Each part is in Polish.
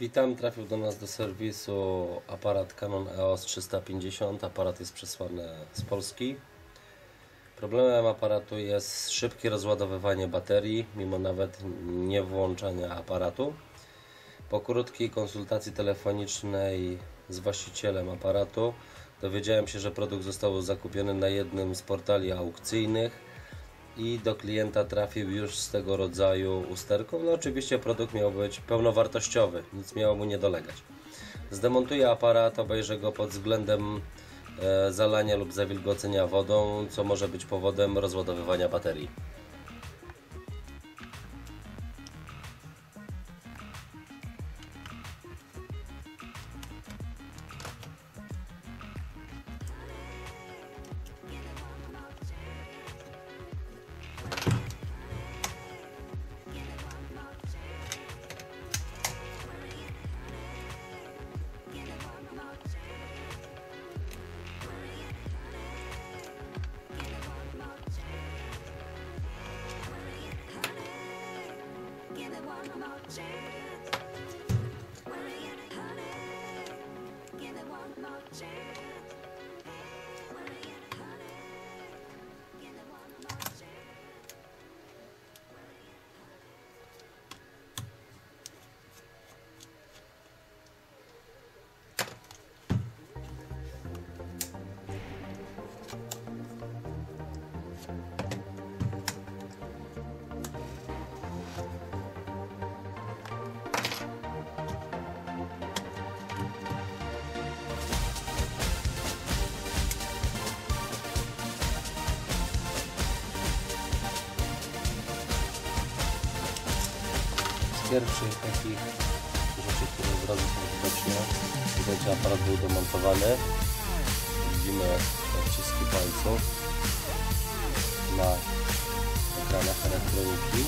Witam, trafił do nas do serwisu aparat Canon EOS 350. Aparat jest przesłany z Polski. Problemem aparatu jest szybkie rozładowywanie baterii, mimo nawet nie włączania aparatu. Po krótkiej konsultacji telefonicznej z właścicielem aparatu dowiedziałem się, że produkt został zakupiony na jednym z portali aukcyjnych i do klienta trafił już z tego rodzaju usterką. No oczywiście produkt miał być pełnowartościowy, nic miało mu nie dolegać. Zdemontuję aparat, obejrzę go pod względem e, zalania lub zawilgocenia wodą, co może być powodem rozładowywania baterii. Chance. Honey. Give it one more chance. Pierwszych takich rzeczy, które od razu są widoczne, widać, aparat był demontowany. Widzimy odciski palców na ekranach elektroniki.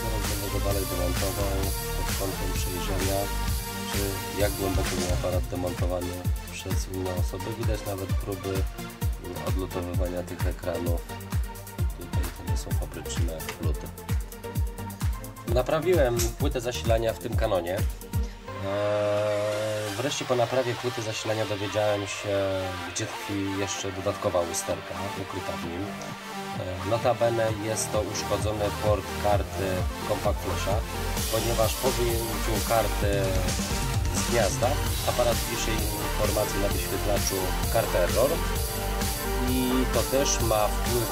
Zaraz będę go dalej demontował pod kątem przejrzenia, czy jak głęboko był aparat demontowany przez inne osoby. Widać nawet próby odlutowywania tych ekranów. Naprawiłem płytę zasilania w tym kanonie. Eee, Wreszcie po naprawie płyty zasilania dowiedziałem się, gdzie tkwi jeszcze dodatkowa usterka ukryta w nim. Eee, Notabene jest to uszkodzony port karty Compact Flasha, ponieważ po wyjęciu karty z gniazda aparat pisze informację na wyświetlaczu kartę error i to też ma wpływ,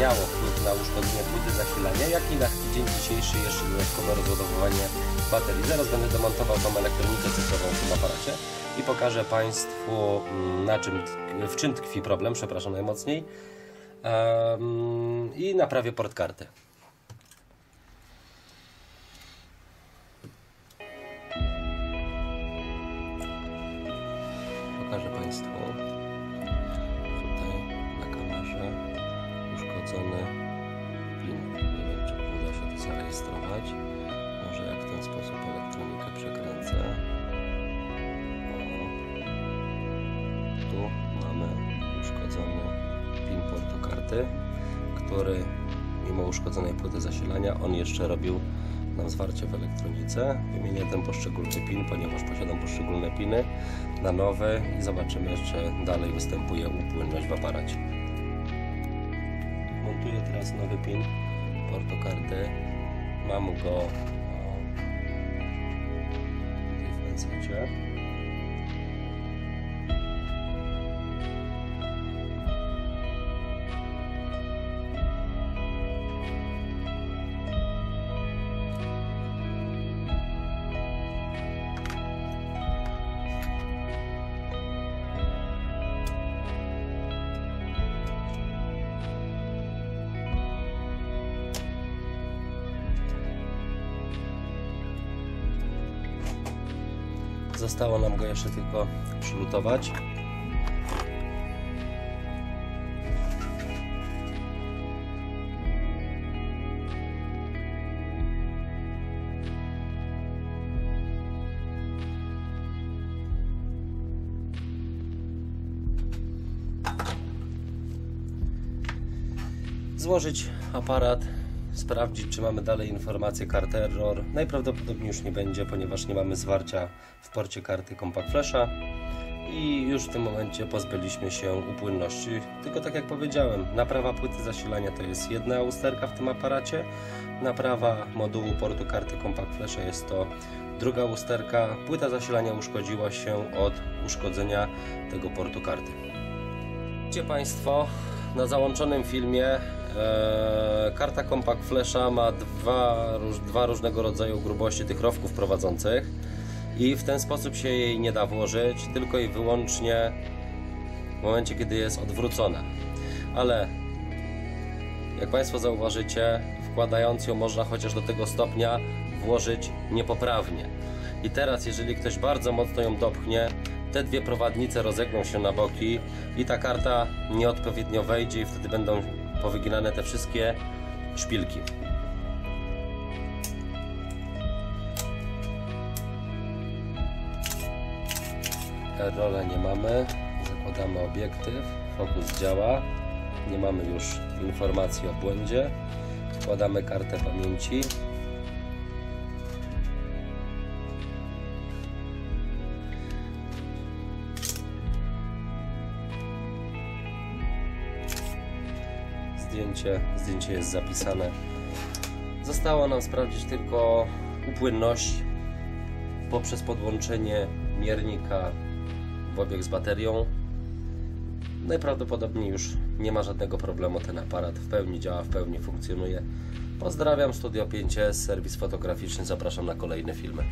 miało wpływ na uszkodzenie płyty zasilania, jak i na dzień dzisiejszy jeszcze dodatkowe rozładowywanie baterii. Zaraz będę demontował tą elektronikę cyfrową w tym aparacie i pokażę Państwu mm, na czym, w czym tkwi problem, przepraszam najmocniej Em, i naprawię port karty. Pokażę Państwu tutaj na kamerze uszkodzony zarejestrować. Może jak w ten sposób elektronikę przekręcę. O. Tu mamy uszkodzony pin portu karty, który mimo uszkodzonej płyty zasilania, on jeszcze robił nam zwarcie w elektronice. Wymienię ten poszczególny pin, ponieważ posiadam poszczególne piny na nowe i zobaczymy jeszcze dalej występuje upłynność w aparacie. Montuję teraz nowy pin portu karty. Mam go o, tutaj w pensecie. Zostało nam go jeszcze tylko przylutować. Złożyć aparat sprawdzić, czy mamy dalej informację kart error. Najprawdopodobniej już nie będzie, ponieważ nie mamy zwarcia w porcie karty Compact Flasha i już w tym momencie pozbyliśmy się upłynności. Tylko tak jak powiedziałem, naprawa płyty zasilania to jest jedna usterka w tym aparacie, naprawa modułu portu karty Compact Flasha jest to druga usterka. Płyta zasilania uszkodziła się od uszkodzenia tego portu karty. Widzicie Państwo, na załączonym filmie karta Compact Flasha ma dwa, dwa różnego rodzaju grubości tych rowków prowadzących i w ten sposób się jej nie da włożyć, tylko i wyłącznie w momencie, kiedy jest odwrócona. Ale jak Państwo zauważycie, wkładając ją można chociaż do tego stopnia włożyć niepoprawnie. I teraz, jeżeli ktoś bardzo mocno ją dopchnie, te dwie prowadnice rozegną się na boki i ta karta nieodpowiednio wejdzie i wtedy będą powyginane te wszystkie szpilki. Rola nie mamy. Zakładamy obiektyw. Fokus działa. Nie mamy już informacji o błędzie. Wkładamy kartę pamięci. Zdjęcie, zdjęcie jest zapisane. Zostało nam sprawdzić tylko upłynność poprzez podłączenie miernika w obieg z baterią. Najprawdopodobniej już nie ma żadnego problemu, ten aparat w pełni działa, w pełni funkcjonuje. Pozdrawiam, Studio 5S, serwis fotograficzny, zapraszam na kolejne filmy.